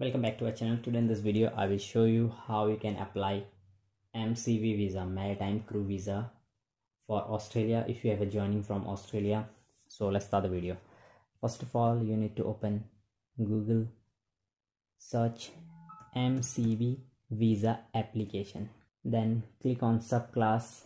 welcome back to our channel. Today in this video i will show you how you can apply mcv visa maritime crew visa for australia if you have a joining from australia. So let's start the video. First of all you need to open google search mcv visa application. Then click on subclass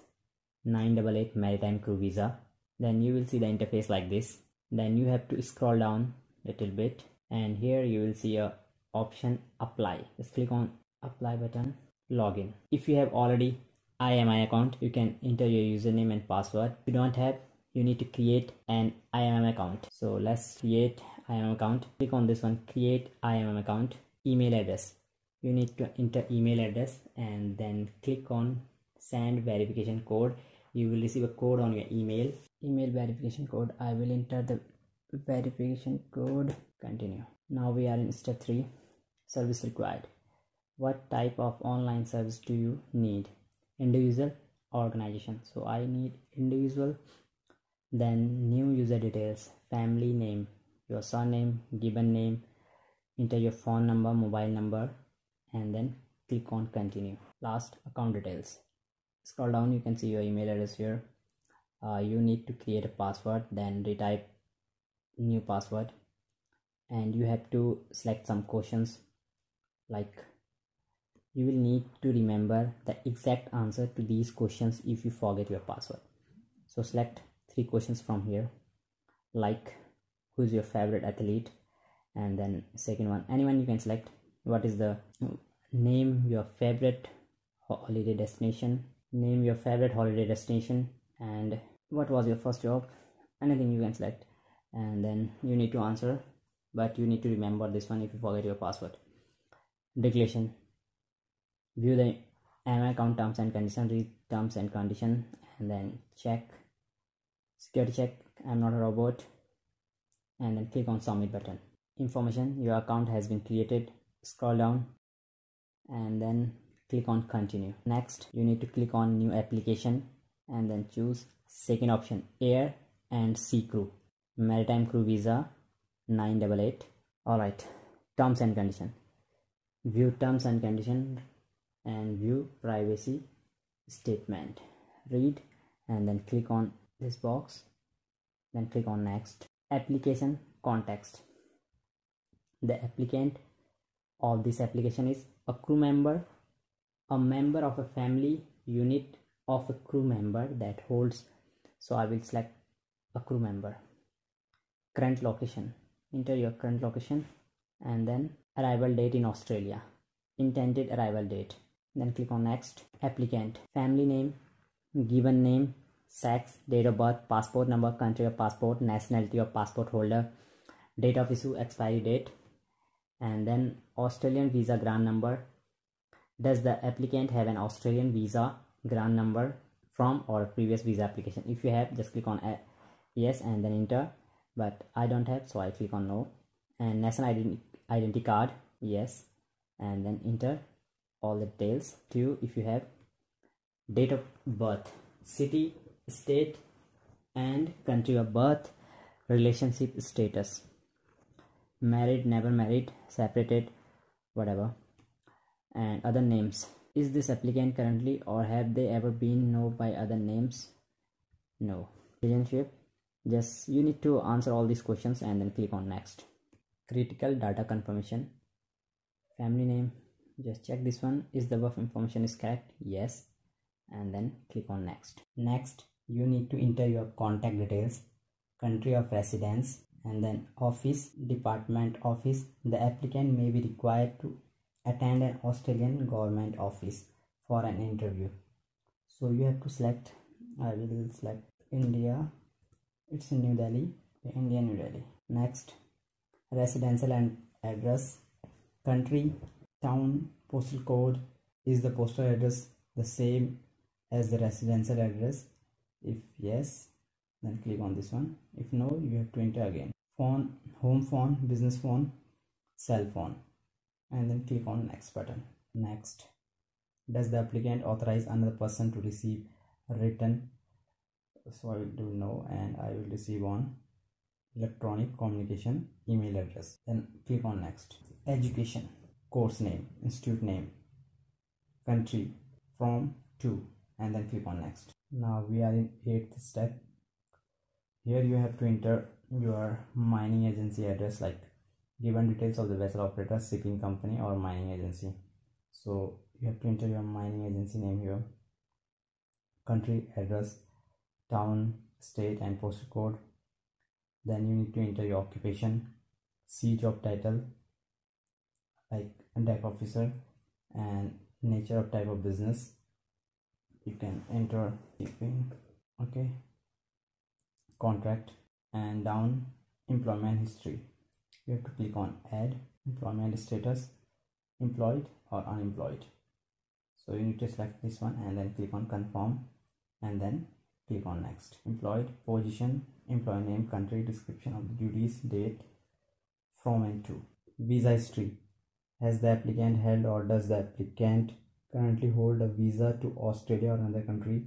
988 maritime crew visa. Then you will see the interface like this. Then you have to scroll down a little bit. And here you will see a option apply. Just click on apply button login. If you have already Immi account you can enter your username and password. If you don't have you need to create an Immi account. So let's create Immi account. Click on this one create Immi account email address. You need to enter email address and then click on send verification code. You will receive a code on your email. Email verification code. I will enter the verification code. Continue. Now we are in step 3 service required. What type of online service do you need? Individual organization. So i need individual then new user details family name your surname given name enter your phone number mobile number and then click on continue. Last account details. Scroll down you can see your email address here. Uh, you need to create a password then retype new password. And you have to select some questions like you will need to remember the exact answer to these questions if you forget your password. So select three questions from here like who's your favorite athlete? And then second one anyone you can select. What is the name your favorite holiday destination? Name your favorite holiday destination. And what was your first job? Anything you can select. And then you need to answer but you need to remember this one if you forget your password declaration. View the am account terms and condition read terms and condition and then check. Security check i'm not a robot. And then click on submit button. Information your account has been created. Scroll down. And then click on continue. Next you need to click on new application and then choose second option air and sea crew. Maritime crew visa 988 all right. Terms and condition view terms and condition and view privacy statement. Read and then click on this box then click on next. Application context. The applicant of this application is a crew member a member of a family unit of a crew member that holds so i will select a crew member. Current location. Enter your current location and then arrival date in Australia, intended arrival date. Then click on next, applicant, family name, given name, sex, date of birth, passport number, country of passport, nationality of passport holder, date of issue, expiry date, and then Australian visa grant number. Does the applicant have an Australian visa grant number from or previous visa application? If you have, just click on yes and then enter. But I don't have, so I click on no. And national identity identity card yes and then enter all the details to if you have date of birth city state and country of birth relationship status married never married separated whatever and other names. Is this applicant currently or have they ever been known by other names? No. Relationship? Just you need to answer all these questions and then click on next critical data confirmation. Family name just check this one. Is the above information is correct? Yes. And then click on next. Next you need to enter your contact details country of residence and then office department office. The applicant may be required to attend an australian government office for an interview. So you have to select i will select india. It's in new delhi india new delhi. Next residential and address country town postal code is the postal address the same as the residential address? If yes then click on this one. If no you have to enter again. Phone home phone business phone cell phone. And then click on next button. Next. Does the applicant authorize another person to receive written? So i will do no and i will receive one electronic communication email address. Then click on next. Education. Course name institute name country from to and then click on next. Now we are in eighth step. Here you have to enter your manning agency address like given details of the vessel operator shipping company or manning agency. So you have to enter your manning agency name here. Country address town state and postal code then you need to enter your occupation see job title like deck officer and nature of type of business. You can enter shipping okay contract and down employment history. You have to click on add employment status employed or unemployed. So you need to select this one and then click on confirm and then click on next. Employed position employee name country description of duties date from and to. Visa history. Has the applicant held or does the applicant currently hold a visa to australia or another country?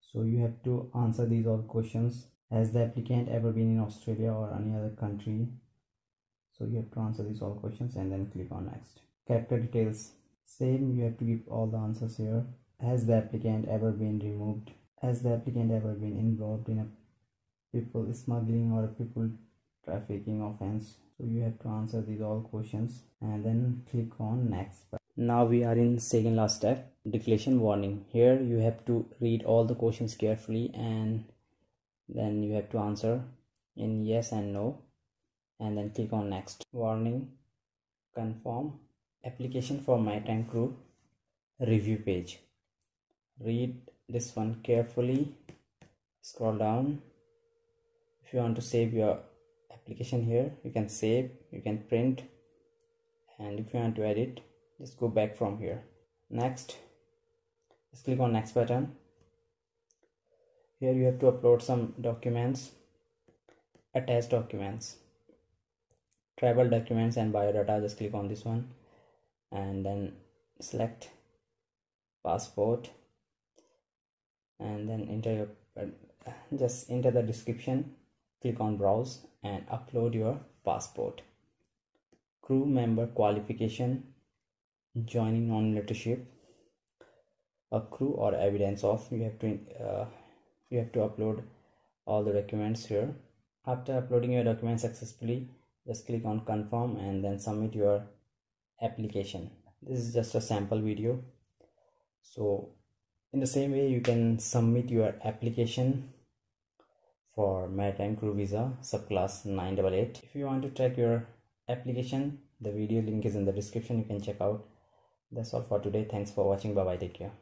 So you have to answer these all questions. Has the applicant ever been in australia or any other country? So you have to answer these all questions and then click on next. Character details. Same you have to give all the answers here. Has the applicant ever been removed has the applicant ever been involved in a people smuggling or people trafficking offense. So you have to answer these all questions and then click on next. Now we are in second last step declaration warning. Here you have to read all the questions carefully and then you have to answer in yes and no and then click on next. Warning confirm application for maritime crew review page. Read this one carefully. Scroll down. If you want to save your application here you can save you can print. And if you want to edit just go back from here. Next just click on next button. Here you have to upload some documents attach documents. Travel documents and biodata just click on this one. And then select passport and then enter your uh, just enter the description click on browse and upload your passport. Crew member qualification joining non-leadership. A crew or evidence of you have to uh, you have to upload all the documents here. After uploading your documents successfully just click on confirm and then submit your application. This is just a sample video. So in the same way you can submit your application for maritime crew visa subclass 988 if you want to track your application the video link is in the description. You can check out. That's all for today. Thanks for watching. Bye bye take care